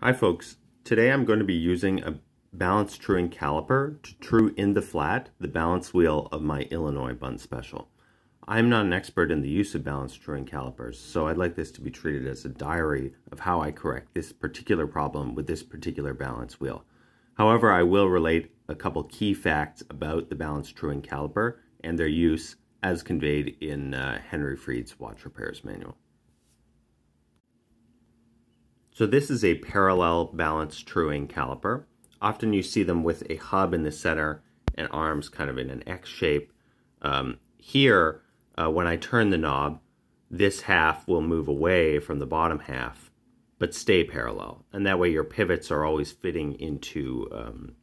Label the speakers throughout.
Speaker 1: Hi folks, today I'm going to be using a balance truing caliper to true in the flat the balance wheel of my Illinois Bunn Special. I'm not an expert in the use of balance truing calipers, so I'd like this to be treated as a diary of how I correct this particular problem with this particular balance wheel. However, I will relate a couple key facts about the balance truing caliper and their use as conveyed in uh, Henry Fried's Watch Repairs Manual. So this is a parallel balance truing caliper. Often you see them with a hub in the center and arms kind of in an X shape. Um, here, uh, when I turn the knob, this half will move away from the bottom half, but stay parallel. And that way your pivots are always fitting into, um,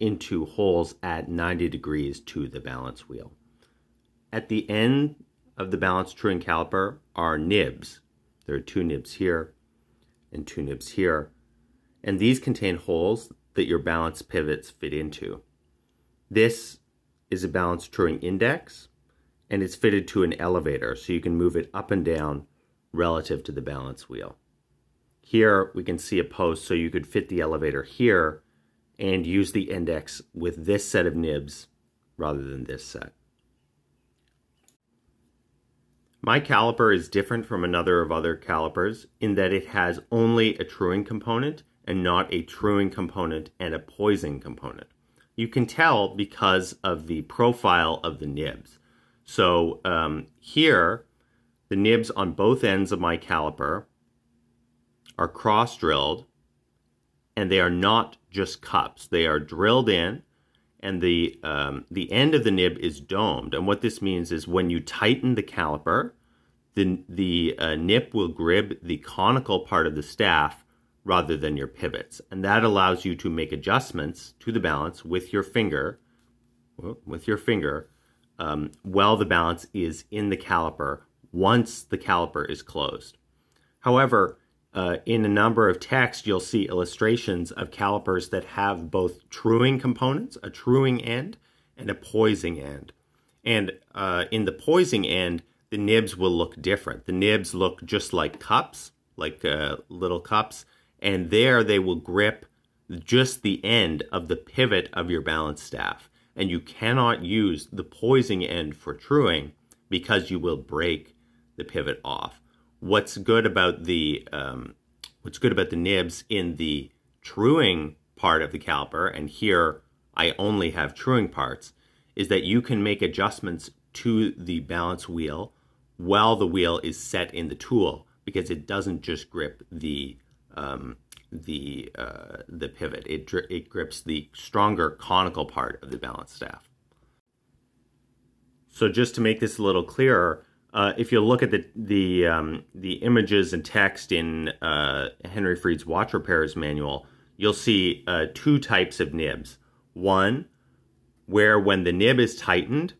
Speaker 1: into holes at 90 degrees to the balance wheel. At the end of the balance truing caliper are nibs. There are two nibs here and two nibs here. And these contain holes that your balance pivots fit into. This is a balance truing index and it's fitted to an elevator so you can move it up and down relative to the balance wheel. Here we can see a post so you could fit the elevator here and use the index with this set of nibs rather than this set. My caliper is different from another of other calipers in that it has only a truing component and not a truing component and a poising component. You can tell because of the profile of the nibs. So um, here, the nibs on both ends of my caliper are cross drilled and they are not just cups. They are drilled in and the, um, the end of the nib is domed. And what this means is when you tighten the caliper, the, the uh, nib will grip the conical part of the staff rather than your pivots. And that allows you to make adjustments to the balance with your finger, with your finger, um, while the balance is in the caliper once the caliper is closed. However, uh, in a number of texts, you'll see illustrations of calipers that have both truing components, a truing end, and a poising end. And uh, in the poising end, the nibs will look different. The nibs look just like cups, like uh, little cups, and there they will grip just the end of the pivot of your balance staff. And you cannot use the poising end for truing because you will break the pivot off what's good about the um, what's good about the nibs in the truing part of the caliper, and here I only have truing parts, is that you can make adjustments to the balance wheel while the wheel is set in the tool because it doesn't just grip the um, the uh, the pivot. It it grips the stronger conical part of the balance staff. So just to make this a little clearer, uh, if you look at the the um, the images and text in uh, Henry Fried's watch repairs manual, you'll see uh, two types of nibs. One, where when the nib is tightened,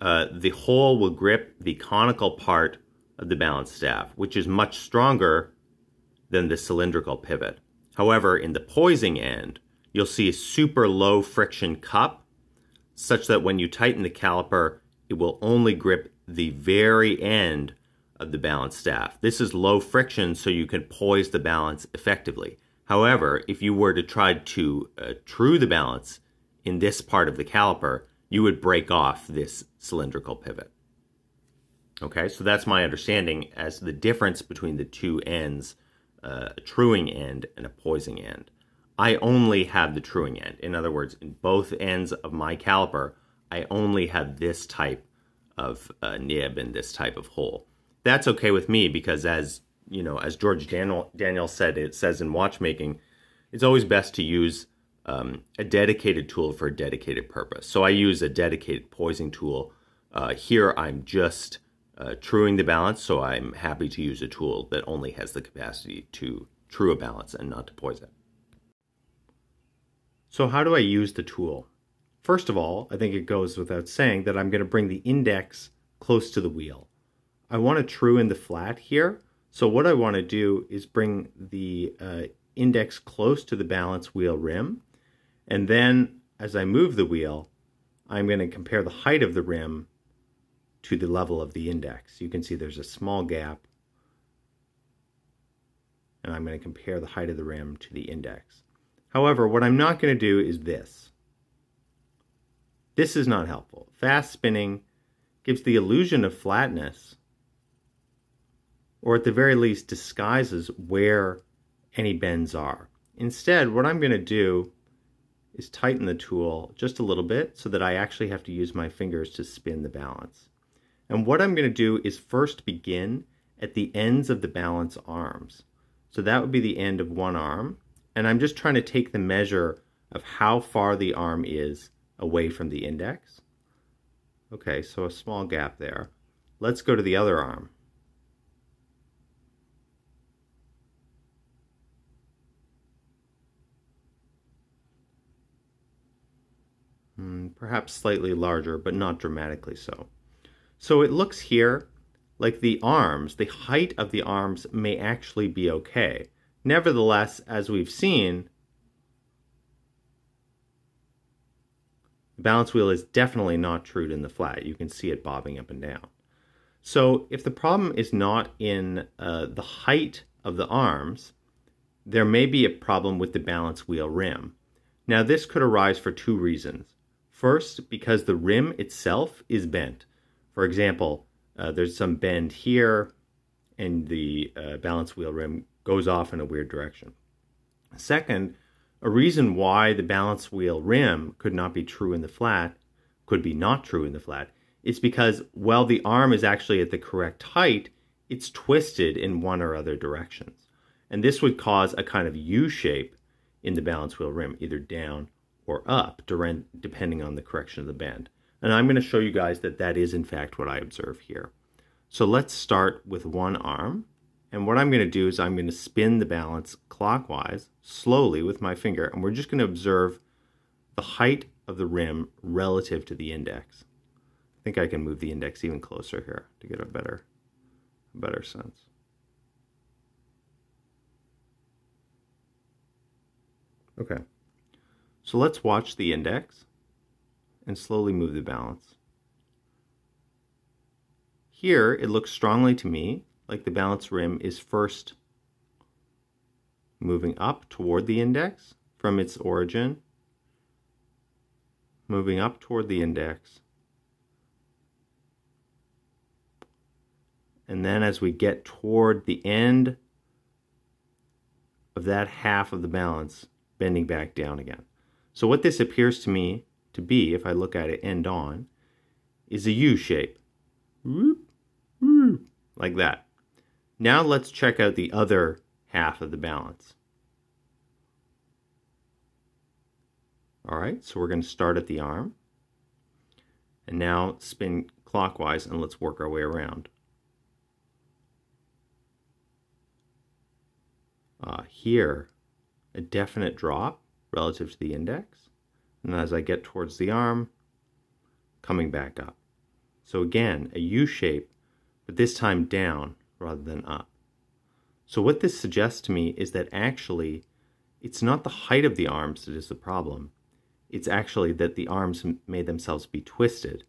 Speaker 1: uh, the hole will grip the conical part of the balance staff, which is much stronger than the cylindrical pivot. However, in the poising end, you'll see a super low friction cup, such that when you tighten the caliper, it will only grip the very end of the balance staff. This is low friction so you can poise the balance effectively. However, if you were to try to uh, true the balance in this part of the caliper, you would break off this cylindrical pivot. Okay, so that's my understanding as the difference between the two ends, uh, a truing end and a poising end. I only have the truing end. In other words, in both ends of my caliper, I only have this type of uh, nib in this type of hole. That's okay with me because as you know, as George Daniel, Daniel said, it says in watchmaking, it's always best to use um, a dedicated tool for a dedicated purpose. So I use a dedicated poising tool. Uh, here I'm just uh, truing the balance, so I'm happy to use a tool that only has the capacity to true a balance and not to poise it. So how do I use the tool? First of all, I think it goes without saying that I'm going to bring the index close to the wheel. I want to true in the flat here. So what I want to do is bring the uh, index close to the balance wheel rim. And then as I move the wheel, I'm going to compare the height of the rim to the level of the index. You can see there's a small gap. and I'm going to compare the height of the rim to the index. However, what I'm not going to do is this. This is not helpful. Fast spinning gives the illusion of flatness, or at the very least disguises where any bends are. Instead, what I'm going to do is tighten the tool just a little bit so that I actually have to use my fingers to spin the balance. And what I'm going to do is first begin at the ends of the balance arms. So that would be the end of one arm. And I'm just trying to take the measure of how far the arm is away from the index. Okay, so a small gap there. Let's go to the other arm. Hmm, perhaps slightly larger, but not dramatically so. So it looks here like the arms, the height of the arms may actually be okay. Nevertheless, as we've seen, the balance wheel is definitely not trued in the flat. You can see it bobbing up and down. So if the problem is not in uh, the height of the arms, there may be a problem with the balance wheel rim. Now this could arise for two reasons. First, because the rim itself is bent. For example, uh, there's some bend here and the uh, balance wheel rim goes off in a weird direction. Second, a reason why the balance wheel rim could not be true in the flat, could be not true in the flat, is because while the arm is actually at the correct height, it's twisted in one or other directions. And this would cause a kind of U shape in the balance wheel rim, either down or up, depending on the correction of the bend. And I'm going to show you guys that that is in fact what I observe here. So let's start with one arm. And what I'm going to do is I'm going to spin the balance clockwise, slowly with my finger, and we're just going to observe the height of the rim relative to the index. I think I can move the index even closer here to get a better, better sense. Okay. So let's watch the index and slowly move the balance. Here, it looks strongly to me like the balance rim is first moving up toward the index from its origin, moving up toward the index, and then as we get toward the end of that half of the balance, bending back down again. So what this appears to me to be, if I look at it end on, is a U shape. Like that. Now let's check out the other half of the balance. All right, so we're going to start at the arm. And now spin clockwise and let's work our way around. Uh, here, a definite drop relative to the index. And as I get towards the arm, coming back up. So again, a U shape, but this time down rather than up. So what this suggests to me is that actually, it's not the height of the arms that is the problem. It's actually that the arms may themselves be twisted.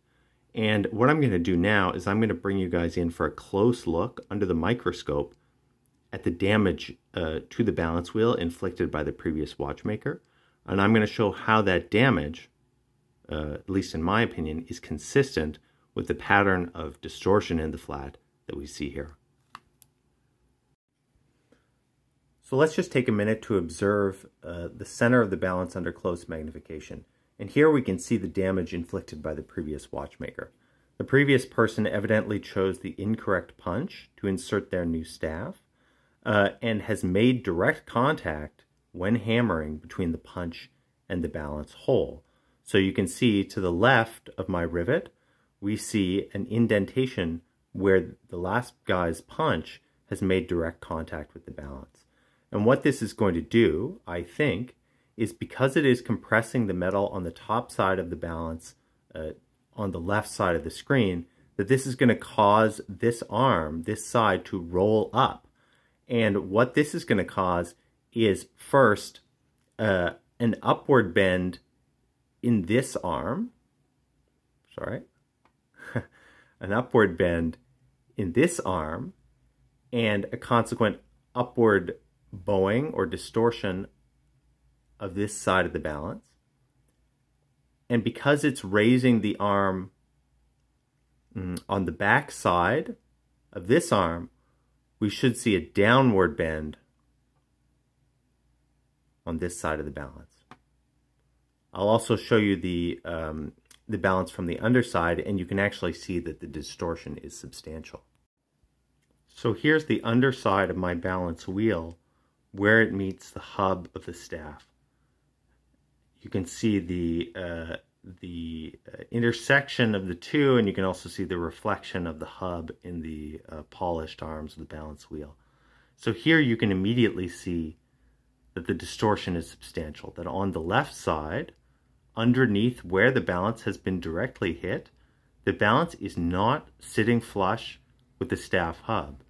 Speaker 1: And what I'm going to do now is I'm going to bring you guys in for a close look under the microscope at the damage uh, to the balance wheel inflicted by the previous watchmaker. And I'm going to show how that damage, uh, at least in my opinion, is consistent with the pattern of distortion in the flat that we see here. So let's just take a minute to observe uh, the center of the balance under close magnification. And here we can see the damage inflicted by the previous watchmaker. The previous person evidently chose the incorrect punch to insert their new staff uh, and has made direct contact when hammering between the punch and the balance hole. So you can see to the left of my rivet, we see an indentation where the last guy's punch has made direct contact with the balance. And what this is going to do, I think, is because it is compressing the metal on the top side of the balance uh, on the left side of the screen, that this is going to cause this arm, this side, to roll up. And what this is going to cause is first uh, an upward bend in this arm. Sorry. an upward bend in this arm and a consequent upward bowing or distortion of this side of the balance. And because it's raising the arm mm, on the back side of this arm, we should see a downward bend on this side of the balance. I'll also show you the, um, the balance from the underside, and you can actually see that the distortion is substantial. So here's the underside of my balance wheel where it meets the hub of the staff. You can see the uh, the uh, intersection of the two, and you can also see the reflection of the hub in the uh, polished arms of the balance wheel. So here you can immediately see that the distortion is substantial, that on the left side, underneath where the balance has been directly hit, the balance is not sitting flush with the staff hub.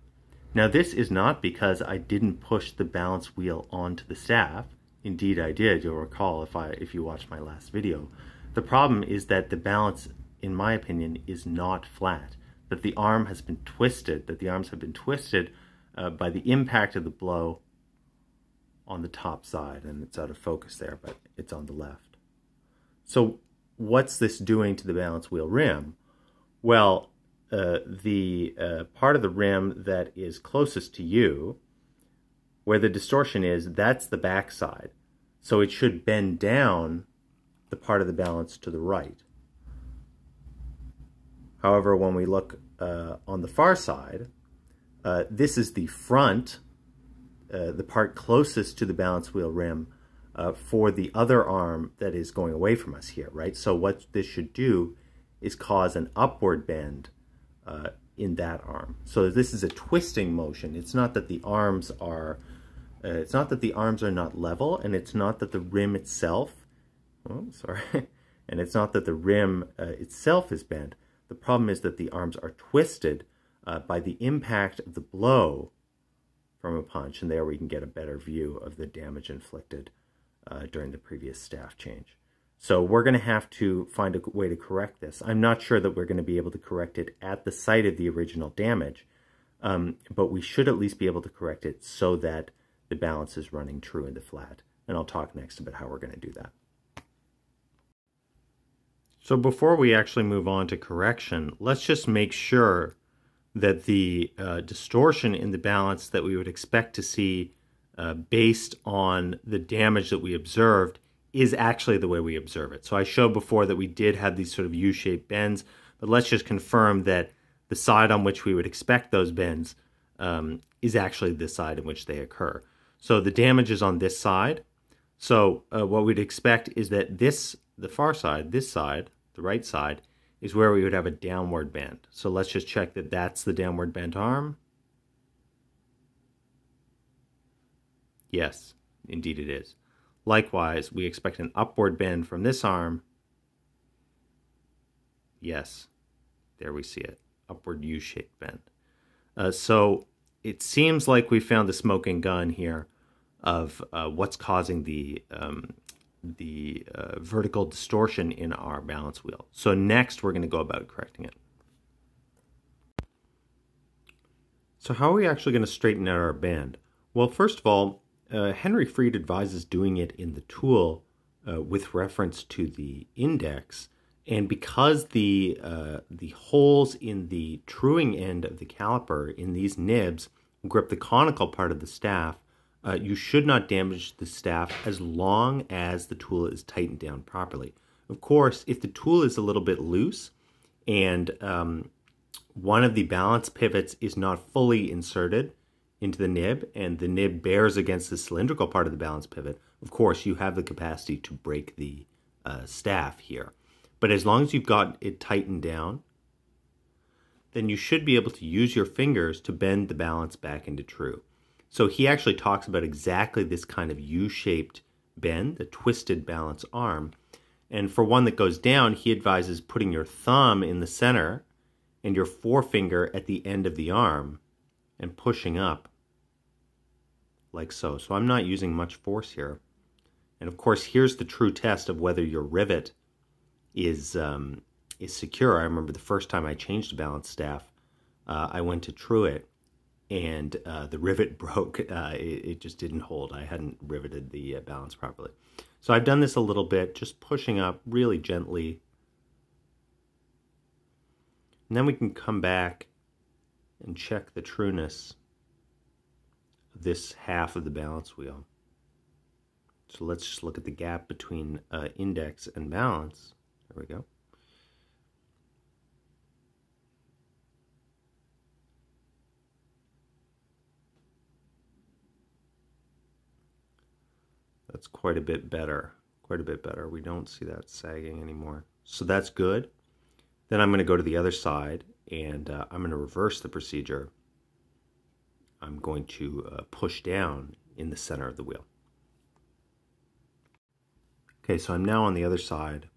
Speaker 1: Now this is not because I didn't push the balance wheel onto the staff. Indeed I did, you'll recall if, I, if you watched my last video. The problem is that the balance, in my opinion, is not flat. That the arm has been twisted, that the arms have been twisted uh, by the impact of the blow on the top side. And it's out of focus there, but it's on the left. So what's this doing to the balance wheel rim? Well, uh, the uh, part of the rim that is closest to you, where the distortion is, that's the backside. So it should bend down the part of the balance to the right. However, when we look uh, on the far side, uh, this is the front, uh, the part closest to the balance wheel rim for the other arm that is going away from us here, right? So what this should do is cause an upward bend uh, in that arm. So this is a twisting motion. It's not that the arms are, uh, it's not that the arms are not level, and it's not that the rim itself, oh, sorry, and it's not that the rim uh, itself is bent. The problem is that the arms are twisted uh, by the impact of the blow from a punch, and there we can get a better view of the damage inflicted uh, during the previous staff change. So we're going to have to find a way to correct this. I'm not sure that we're going to be able to correct it at the site of the original damage, um, but we should at least be able to correct it so that the balance is running true in the flat. And I'll talk next about how we're going to do that. So before we actually move on to correction, let's just make sure that the uh, distortion in the balance that we would expect to see uh, based on the damage that we observed is actually the way we observe it. So I showed before that we did have these sort of U-shaped bends, but let's just confirm that the side on which we would expect those bends um, is actually the side in which they occur. So the damage is on this side. So uh, what we'd expect is that this, the far side, this side, the right side, is where we would have a downward bend. So let's just check that that's the downward bent arm. Yes, indeed it is. Likewise, we expect an upward bend from this arm. Yes, there we see it, upward U-shaped bend. Uh, so it seems like we found the smoking gun here of uh, what's causing the um, the uh, vertical distortion in our balance wheel. So next we're going to go about correcting it. So how are we actually going to straighten out our band? Well, first of all, uh, Henry Fried advises doing it in the tool uh, with reference to the index. And because the, uh, the holes in the truing end of the caliper in these nibs grip the conical part of the staff, uh, you should not damage the staff as long as the tool is tightened down properly. Of course, if the tool is a little bit loose and um, one of the balance pivots is not fully inserted, into the nib and the nib bears against the cylindrical part of the balance pivot, of course you have the capacity to break the uh, staff here. But as long as you've got it tightened down, then you should be able to use your fingers to bend the balance back into true. So he actually talks about exactly this kind of U-shaped bend, the twisted balance arm. And for one that goes down, he advises putting your thumb in the center and your forefinger at the end of the arm and pushing up like so. So I'm not using much force here. And of course, here's the true test of whether your rivet is um, is secure. I remember the first time I changed a balance staff, uh, I went to true it, and uh, the rivet broke. Uh, it, it, just didn't hold. I hadn't riveted the uh, balance properly. So I've done this a little bit, just pushing up really gently. And then we can come back and check the trueness of this half of the balance wheel. So let's just look at the gap between uh, index and balance. There we go. That's quite a bit better. Quite a bit better. We don't see that sagging anymore. So that's good. Then I'm going to go to the other side and uh, I'm going to reverse the procedure. I'm going to uh, push down in the center of the wheel. Okay, so I'm now on the other side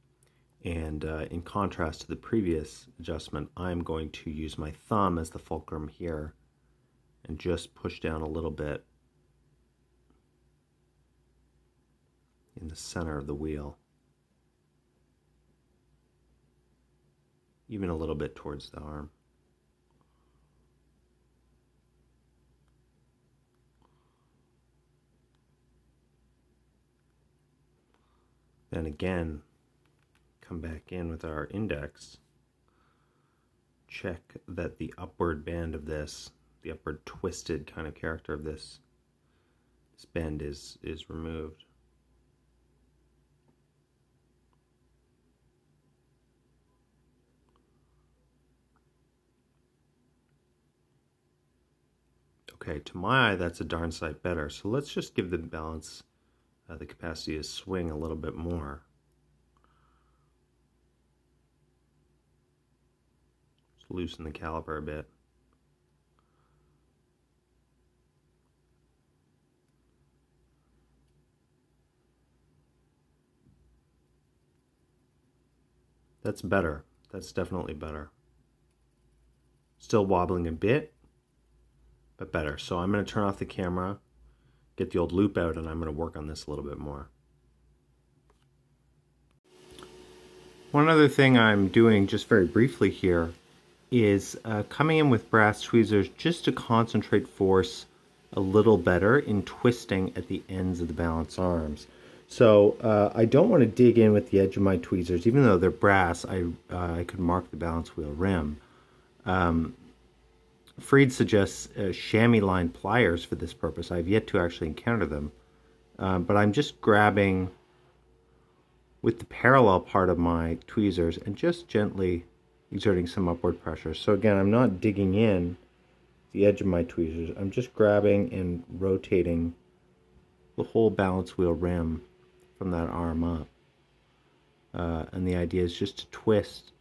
Speaker 1: and uh, in contrast to the previous adjustment, I'm going to use my thumb as the fulcrum here and just push down a little bit in the center of the wheel. Even a little bit towards the arm. Then again, come back in with our index. Check that the upward band of this, the upward twisted kind of character of this, this bend is, is removed. Okay, to my eye, that's a darn sight better. So let's just give the balance, uh, the capacity to swing a little bit more. Just loosen the caliper a bit. That's better. That's definitely better. Still wobbling a bit, but better. So I'm going to turn off the camera, get the old loupe out, and I'm going to work on this a little bit more. One other thing I'm doing just very briefly here is uh, coming in with brass tweezers just to concentrate force a little better in twisting at the ends of the balance arms. So uh, I don't want to dig in with the edge of my tweezers, even though they're brass, I, uh, I could mark the balance wheel rim. Um, Fried suggests uh, chamois line pliers for this purpose. I've yet to actually encounter them. Uh, but I'm just grabbing with the parallel part of my tweezers and just gently exerting some upward pressure. So again, I'm not digging in the edge of my tweezers. I'm just grabbing and rotating the whole balance wheel rim from that arm up. Uh, and the idea is just to twist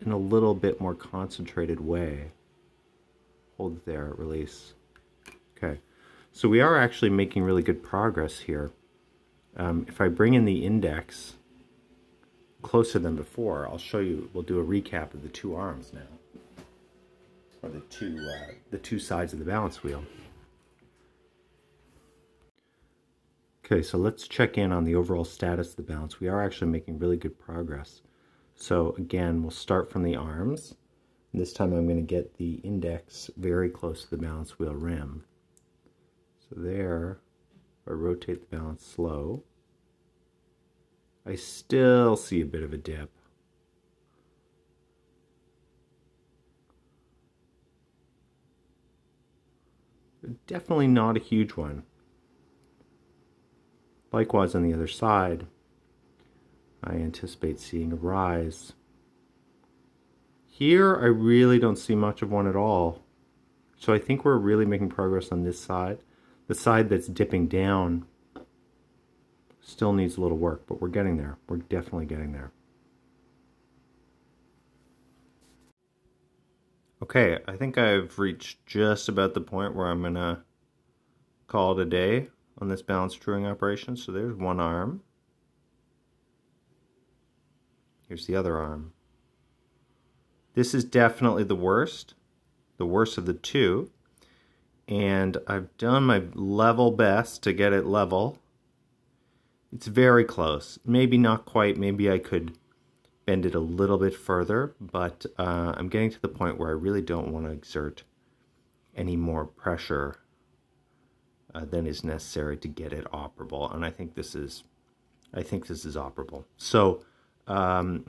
Speaker 1: in a little bit more concentrated way hold there, release. Okay, so we are actually making really good progress here. Um, if I bring in the index closer than before, I'll show you, we'll do a recap of the two arms now. Or the two, uh, the two sides of the balance wheel. Okay, so let's check in on the overall status of the balance. We are actually making really good progress. So again, we'll start from the arms. This time I'm going to get the index very close to the balance wheel rim. So there, I rotate the balance slow. I still see a bit of a dip. Definitely not a huge one. Likewise on the other side, I anticipate seeing a rise. Here, I really don't see much of one at all. So I think we're really making progress on this side. The side that's dipping down still needs a little work, but we're getting there. We're definitely getting there. Okay, I think I've reached just about the point where I'm going to call it a day on this balance truing operation. So there's one arm. Here's the other arm. This is definitely the worst, the worst of the two. And I've done my level best to get it level. It's very close. Maybe not quite. Maybe I could bend it a little bit further, but uh, I'm getting to the point where I really don't want to exert any more pressure uh, than is necessary to get it operable. And I think this is, I think this is operable. So um,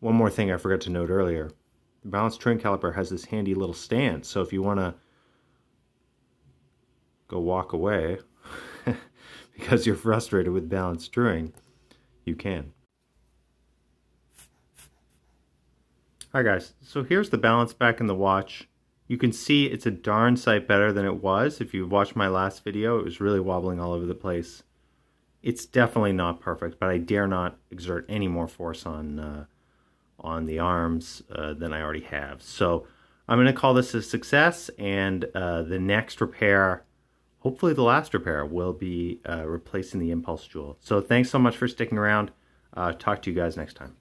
Speaker 1: one more thing I forgot to note earlier, the balanced truing caliper has this handy little stand. So if you want to go walk away because you're frustrated with balanced truing, you can. Alright guys, so here's the balance back in the watch. You can see it's a darn sight better than it was. If you watched my last video, it was really wobbling all over the place. It's definitely not perfect, but I dare not exert any more force on uh, on the arms uh, than I already have. So I'm going to call this a success, and uh, the next repair, hopefully the last repair, will be uh, replacing the impulse jewel. So thanks so much for sticking around. Uh, talk to you guys next time.